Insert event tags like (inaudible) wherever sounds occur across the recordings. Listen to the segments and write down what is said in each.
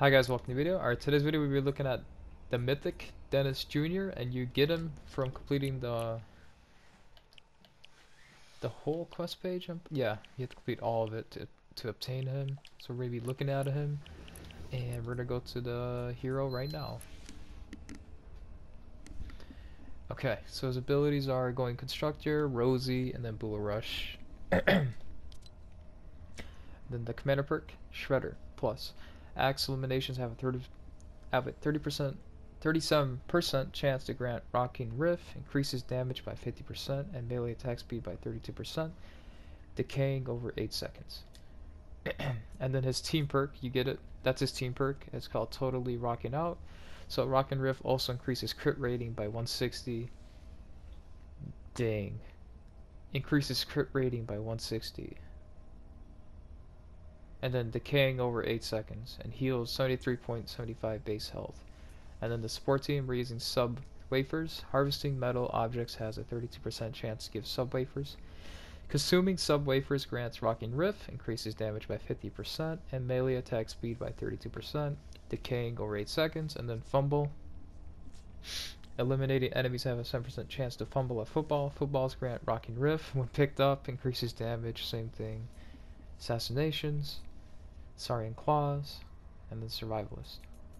Hi guys, welcome to the video. Alright, today's video we'll be looking at the mythic Dennis Jr. and you get him from completing the the whole quest page. Um, yeah, you have to complete all of it to, to obtain him. So we're gonna be looking at him and we're gonna go to the hero right now. Okay, so his abilities are going constructor, Rosie, and then Bull Rush. (clears throat) then the commander perk, Shredder plus. Axe eliminations have a 30 have a 30% 37% chance to grant Rocking Riff, increases damage by 50% and melee attack speed by 32%, decaying over 8 seconds. (clears throat) and then his team perk, you get it, that's his team perk, it's called Totally Rocking Out. So Rockin' Riff also increases crit rating by 160. Dang. Increases crit rating by 160 and then decaying over 8 seconds, and heals 73.75 base health. And then the support team, we're using sub wafers. Harvesting metal objects has a 32% chance to give subwoofers. Consuming subwoofers grants Rocking Riff, increases damage by 50%, and melee attack speed by 32%, decaying over 8 seconds, and then fumble. Eliminating enemies have a 7% chance to fumble a football. Footballs grant Rocking Riff. When picked up, increases damage, same thing. Assassinations. Saurian Claws, and then Survivalist.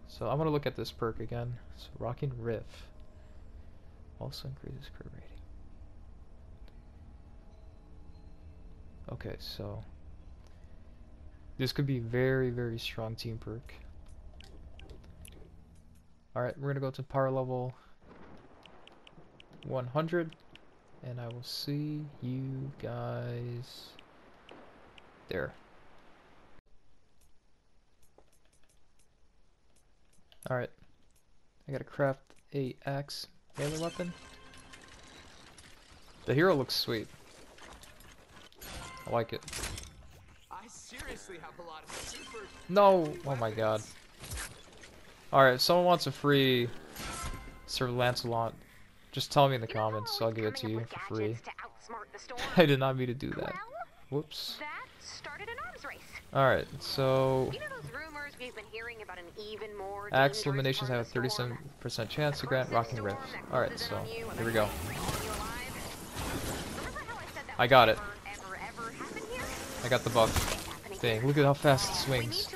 So I'm going to look at this perk again. So Rocking Riff also increases crit rating. Okay, so this could be very, very strong team perk. Alright, we're going to go to power level 100, and I will see you guys there. Alright. I gotta craft a axe melee weapon. The hero looks sweet. I like it. I seriously have a lot of super No! Oh my god. Alright, if someone wants a free Sir Lancelot, just tell me in the comments, so I'll give it to you for free. (laughs) I did not mean to do that. Whoops. Alright, so... Axe eliminations have a 37% chance to grant Rocking Riff. Alright, so here we go. I got it. I got the buff. Dang, look at how fast it swings.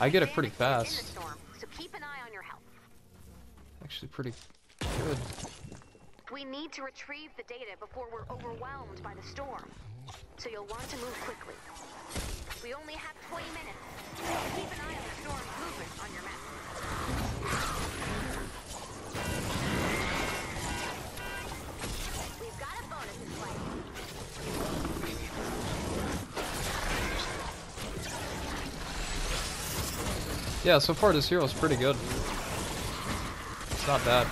I get it pretty fast. Actually pretty good. We need to retrieve the data before we're overwhelmed by the storm. So you'll want to move quickly. We only have 20 minutes. Keep an eye on the storm's movement on your map. We've got a bonus Yeah, so far this hero is pretty good. It's not bad.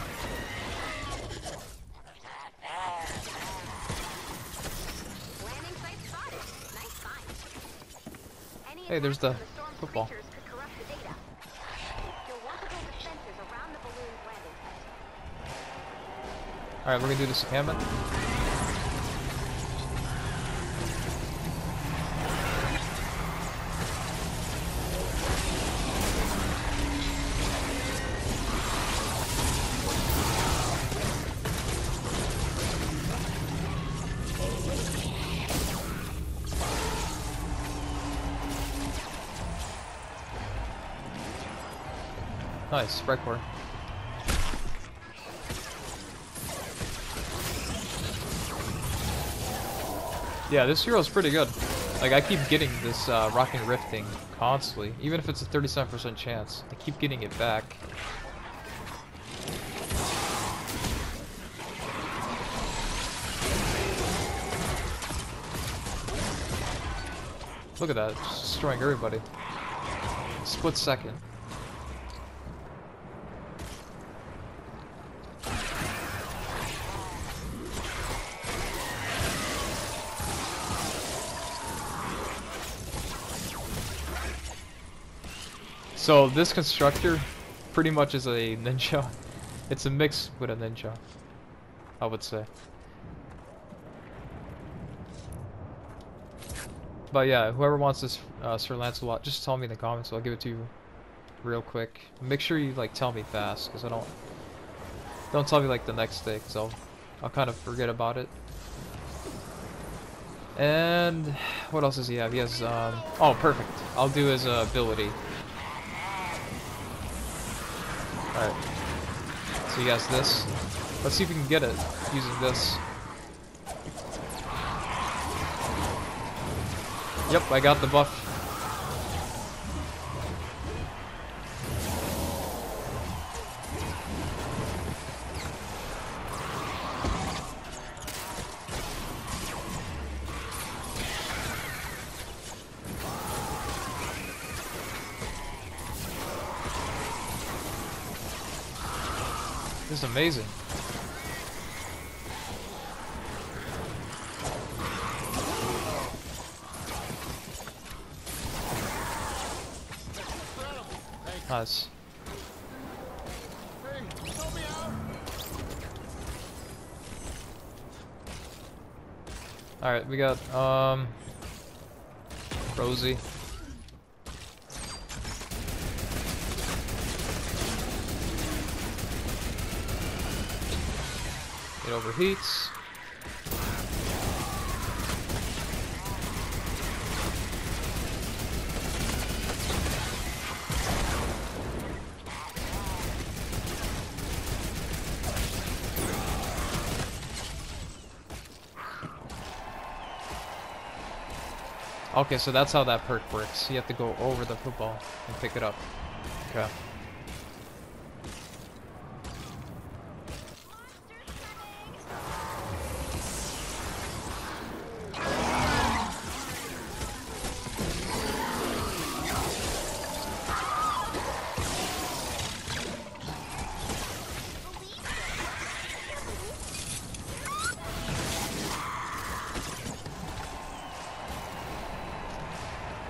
Hey, there's the football. Alright, we're gonna do this again. Nice, spread core. Yeah, this hero is pretty good. Like, I keep getting this uh, Rocking Rifting constantly. Even if it's a 37% chance, I keep getting it back. Look at that, destroying everybody. Split second. So this constructor pretty much is a ninja. (laughs) It's a mix with a ninja, I would say. But yeah, whoever wants this uh, Sir Lancelot, just tell me in the comments. So I'll give it to you real quick. Make sure you like tell me fast, cause I don't don't tell me like the next day, cause I'll I'll kind of forget about it. And what else does he have? He has um, oh perfect. I'll do his uh, ability. He has this. Let's see if we can get it using this. Yep, I got the buff. Is amazing. Nice. Alright, we got, um... Rosie. It overheats. Okay, so that's how that perk works. You have to go over the football and pick it up. Okay.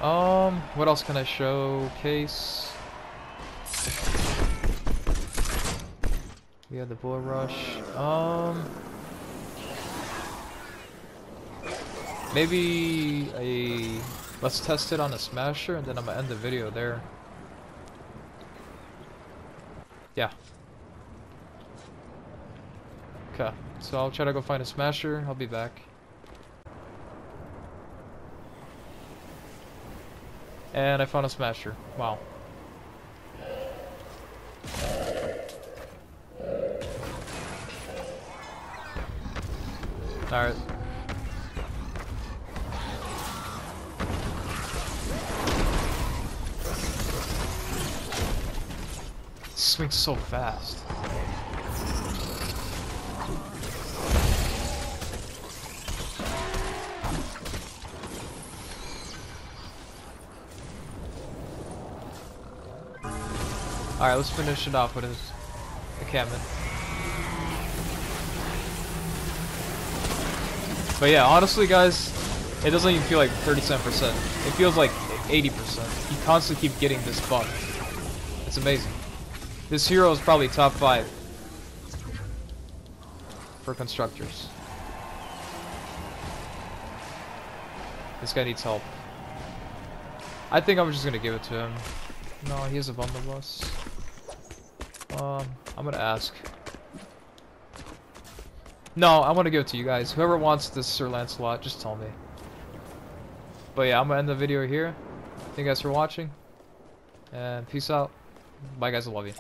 Um, what else can I showcase? We have the bull rush. Um, maybe a let's test it on a smasher, and then I'm gonna end the video there. Yeah. Okay, so I'll try to go find a smasher. I'll be back. And I found a smasher. Wow. Alright. Swings so fast. Alright, let's finish it off with his encampment. But yeah, honestly guys, it doesn't even feel like 37%. It feels like 80%. You constantly keep getting this buff. It's amazing. This hero is probably top 5 for constructors. This guy needs help. I think I'm just gonna give it to him. No, he has a blunderbuss. Um, I'm gonna ask. No, I want to give it to you guys. Whoever wants this Sir Lancelot, just tell me. But yeah, I'm gonna end the video here. Thank you guys for watching. And peace out. Bye guys, I love you.